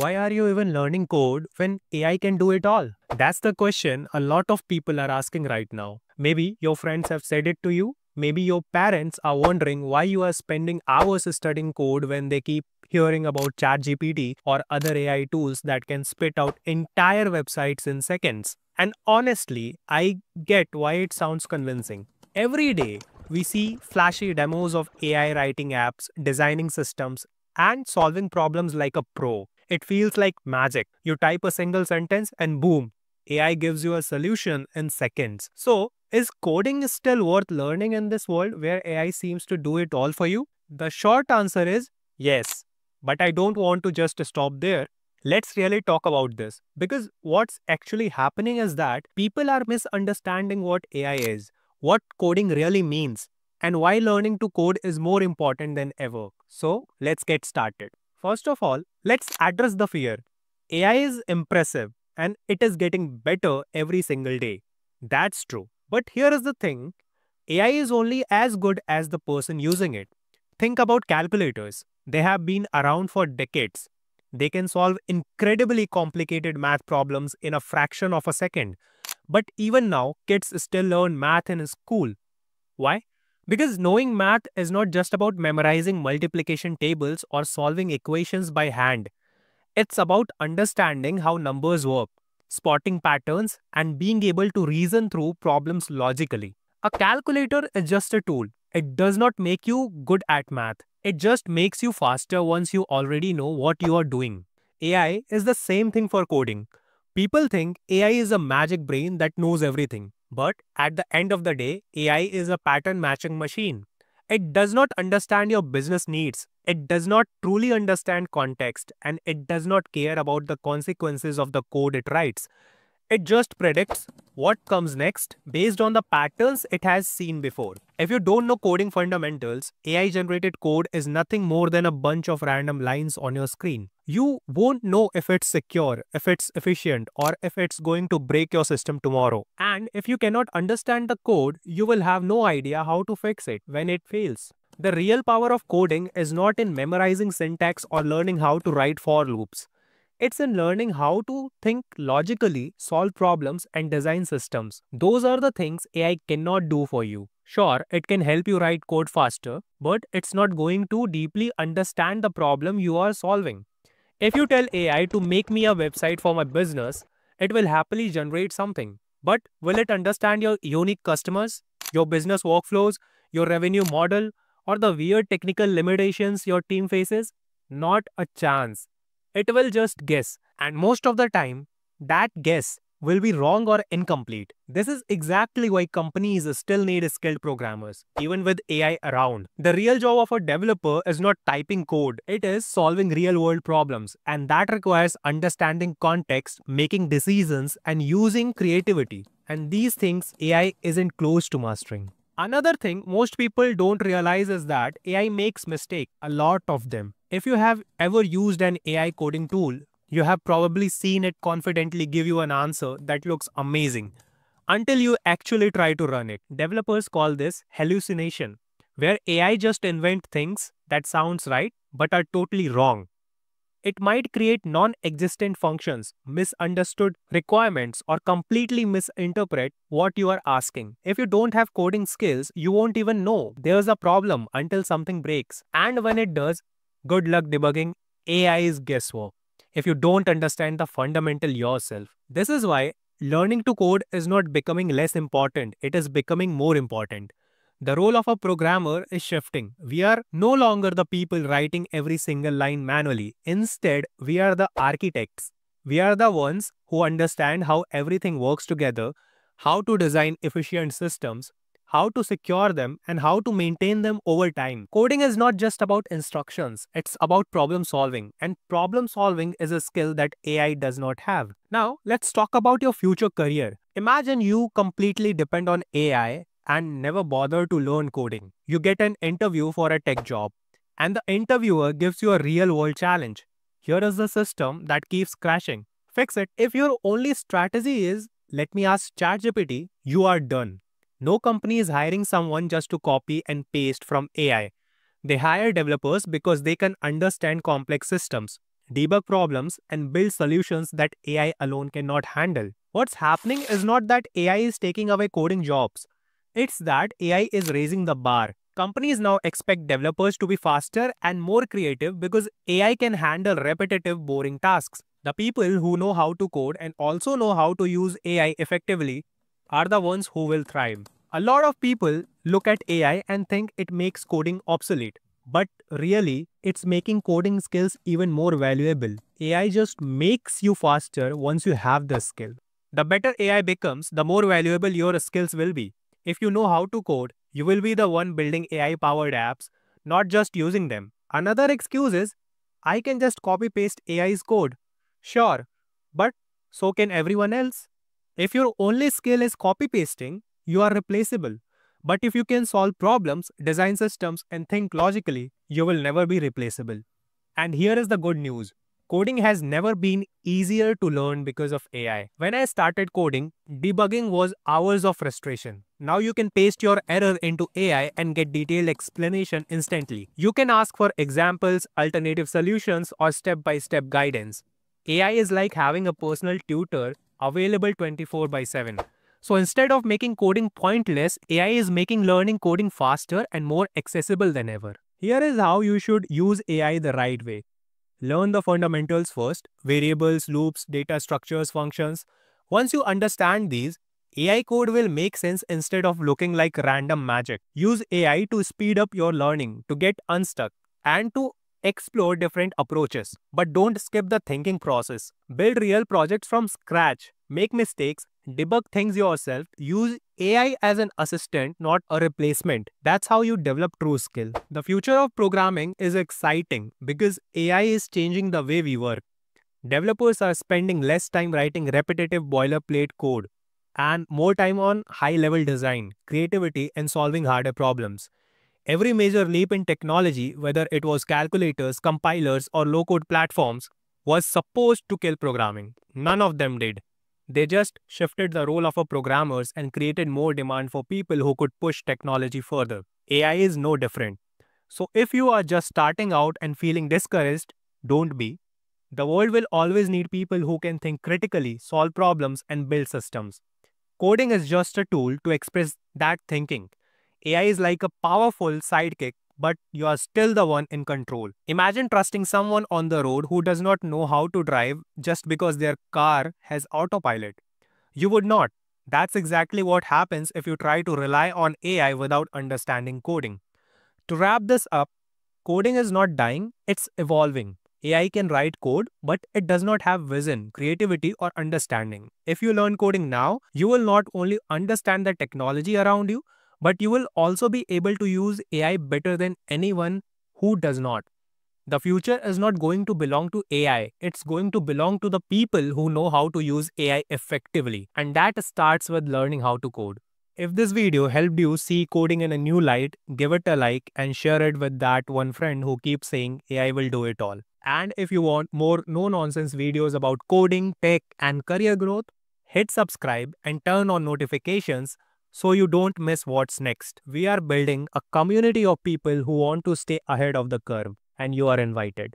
why are you even learning code when AI can do it all? That's the question a lot of people are asking right now. Maybe your friends have said it to you. Maybe your parents are wondering why you are spending hours studying code when they keep hearing about ChatGPT or other AI tools that can spit out entire websites in seconds. And honestly, I get why it sounds convincing. Every day, we see flashy demos of AI writing apps, designing systems, and solving problems like a pro. It feels like magic. You type a single sentence and boom, AI gives you a solution in seconds. So, is coding still worth learning in this world where AI seems to do it all for you? The short answer is yes. But I don't want to just stop there. Let's really talk about this because what's actually happening is that people are misunderstanding what AI is, what coding really means, and why learning to code is more important than ever. So, let's get started. First of all, let's address the fear. AI is impressive and it is getting better every single day. That's true. But here is the thing AI is only as good as the person using it. Think about calculators. They have been around for decades. They can solve incredibly complicated math problems in a fraction of a second. But even now, kids still learn math in school. Why? Because knowing math is not just about memorizing multiplication tables or solving equations by hand. It's about understanding how numbers work, spotting patterns, and being able to reason through problems logically. A calculator is just a tool. It does not make you good at math. It just makes you faster once you already know what you are doing. AI is the same thing for coding. People think AI is a magic brain that knows everything. But at the end of the day, AI is a pattern matching machine. It does not understand your business needs. It does not truly understand context and it does not care about the consequences of the code it writes. It just predicts what comes next based on the patterns it has seen before. If you don't know coding fundamentals, AI generated code is nothing more than a bunch of random lines on your screen. You won't know if it's secure, if it's efficient, or if it's going to break your system tomorrow. And if you cannot understand the code, you will have no idea how to fix it when it fails. The real power of coding is not in memorizing syntax or learning how to write for loops. It's in learning how to think logically, solve problems, and design systems. Those are the things AI cannot do for you. Sure, it can help you write code faster, but it's not going to deeply understand the problem you are solving. If you tell AI to make me a website for my business, it will happily generate something. But will it understand your unique customers, your business workflows, your revenue model, or the weird technical limitations your team faces? Not a chance it will just guess. And most of the time, that guess will be wrong or incomplete. This is exactly why companies still need skilled programmers, even with AI around. The real job of a developer is not typing code, it is solving real world problems, and that requires understanding context, making decisions, and using creativity. And these things AI isn't close to mastering. Another thing most people don't realize is that AI makes mistakes, a lot of them. If you have ever used an AI coding tool, you have probably seen it confidently give you an answer that looks amazing until you actually try to run it. Developers call this hallucination, where AI just invent things that sounds right but are totally wrong. It might create non-existent functions, misunderstood requirements, or completely misinterpret what you are asking. If you don't have coding skills, you won't even know there's a problem until something breaks. And when it does, Good luck debugging AI is guesswork if you don't understand the fundamental yourself. This is why learning to code is not becoming less important, it is becoming more important. The role of a programmer is shifting. We are no longer the people writing every single line manually. Instead, we are the architects. We are the ones who understand how everything works together, how to design efficient systems, how to secure them, and how to maintain them over time. Coding is not just about instructions, it's about problem solving, and problem solving is a skill that AI does not have. Now, let's talk about your future career. Imagine you completely depend on AI and never bother to learn coding. You get an interview for a tech job, and the interviewer gives you a real world challenge. Here is the system that keeps crashing. Fix it. If your only strategy is, let me ask ChatGPT, you are done. No company is hiring someone just to copy and paste from AI. They hire developers because they can understand complex systems, debug problems, and build solutions that AI alone cannot handle. What's happening is not that AI is taking away coding jobs. It's that AI is raising the bar. Companies now expect developers to be faster and more creative because AI can handle repetitive, boring tasks. The people who know how to code and also know how to use AI effectively are the ones who will thrive. A lot of people look at AI and think it makes coding obsolete. But really, it's making coding skills even more valuable. AI just makes you faster once you have the skill. The better AI becomes, the more valuable your skills will be. If you know how to code, you will be the one building AI powered apps, not just using them. Another excuse is, I can just copy paste AI's code. Sure, but so can everyone else. If your only skill is copy pasting, you are replaceable. But if you can solve problems, design systems, and think logically, you will never be replaceable. And here is the good news Coding has never been easier to learn because of AI. When I started coding, debugging was hours of frustration. Now you can paste your error into AI and get detailed explanation instantly. You can ask for examples, alternative solutions, or step-by-step -step guidance. AI is like having a personal tutor available 24 by 7. So instead of making coding pointless, AI is making learning coding faster and more accessible than ever. Here is how you should use AI the right way. Learn the fundamentals first, variables, loops, data structures, functions. Once you understand these, AI code will make sense instead of looking like random magic. Use AI to speed up your learning, to get unstuck, and to explore different approaches. But don't skip the thinking process. Build real projects from scratch. Make mistakes, debug things yourself, use AI as an assistant, not a replacement. That's how you develop true skill. The future of programming is exciting because AI is changing the way we work. Developers are spending less time writing repetitive boilerplate code and more time on high-level design, creativity, and solving harder problems. Every major leap in technology, whether it was calculators, compilers, or low-code platforms, was supposed to kill programming. None of them did. They just shifted the role of a programmers and created more demand for people who could push technology further. AI is no different. So if you are just starting out and feeling discouraged, don't be. The world will always need people who can think critically, solve problems, and build systems. Coding is just a tool to express that thinking. AI is like a powerful sidekick but you are still the one in control. Imagine trusting someone on the road who does not know how to drive just because their car has autopilot. You would not. That's exactly what happens if you try to rely on AI without understanding coding. To wrap this up, coding is not dying, it's evolving. AI can write code, but it does not have vision, creativity, or understanding. If you learn coding now, you will not only understand the technology around you, but you will also be able to use AI better than anyone who does not. The future is not going to belong to AI, it's going to belong to the people who know how to use AI effectively. And that starts with learning how to code. If this video helped you see coding in a new light, give it a like and share it with that one friend who keeps saying AI will do it all. And if you want more no-nonsense videos about coding, tech and career growth, hit subscribe and turn on notifications so you don't miss what's next. We are building a community of people who want to stay ahead of the curve and you are invited.